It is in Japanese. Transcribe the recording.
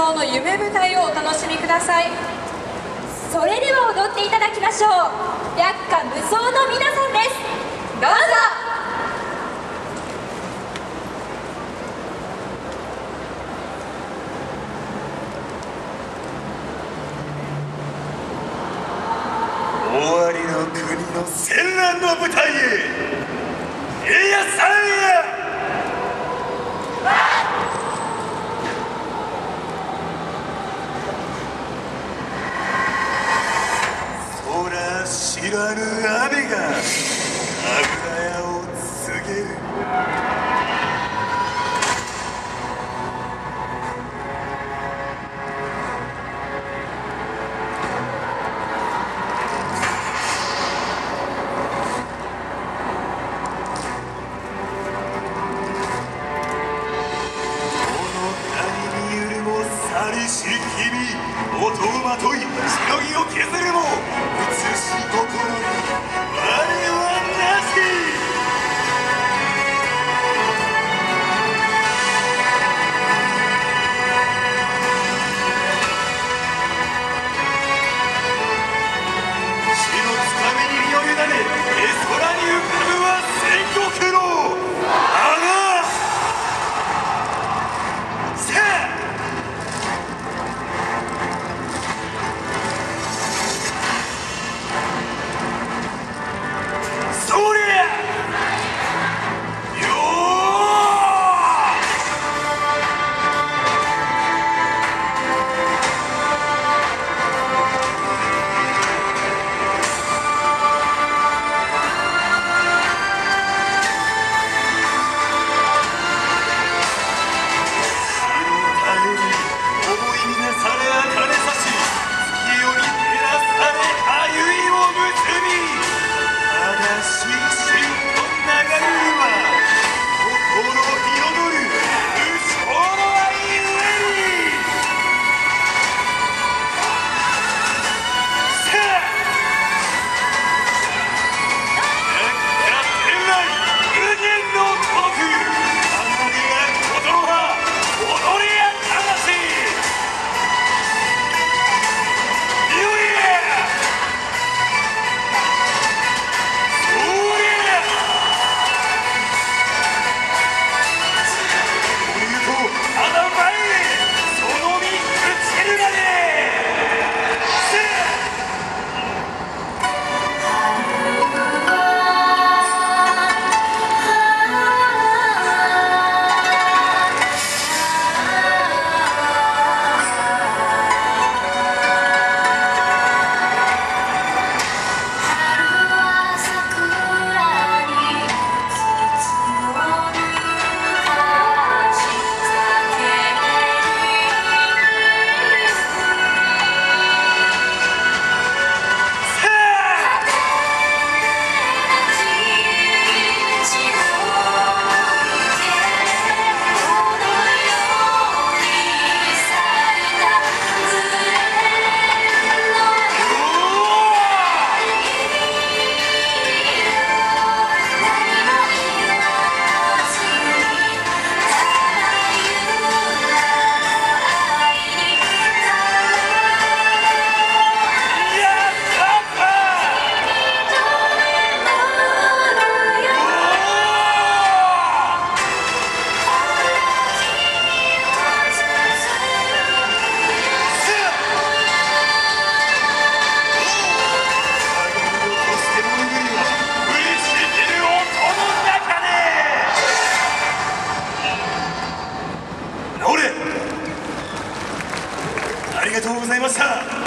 想の夢舞台をお楽しみください。それでは踊っていただきましょう。百花無双の皆さんです。どうぞ。終わりの国の戦乱の舞台へ。空知らぬ雨が りし君音をまといしのぎを削るも美しい心ありがとうございました。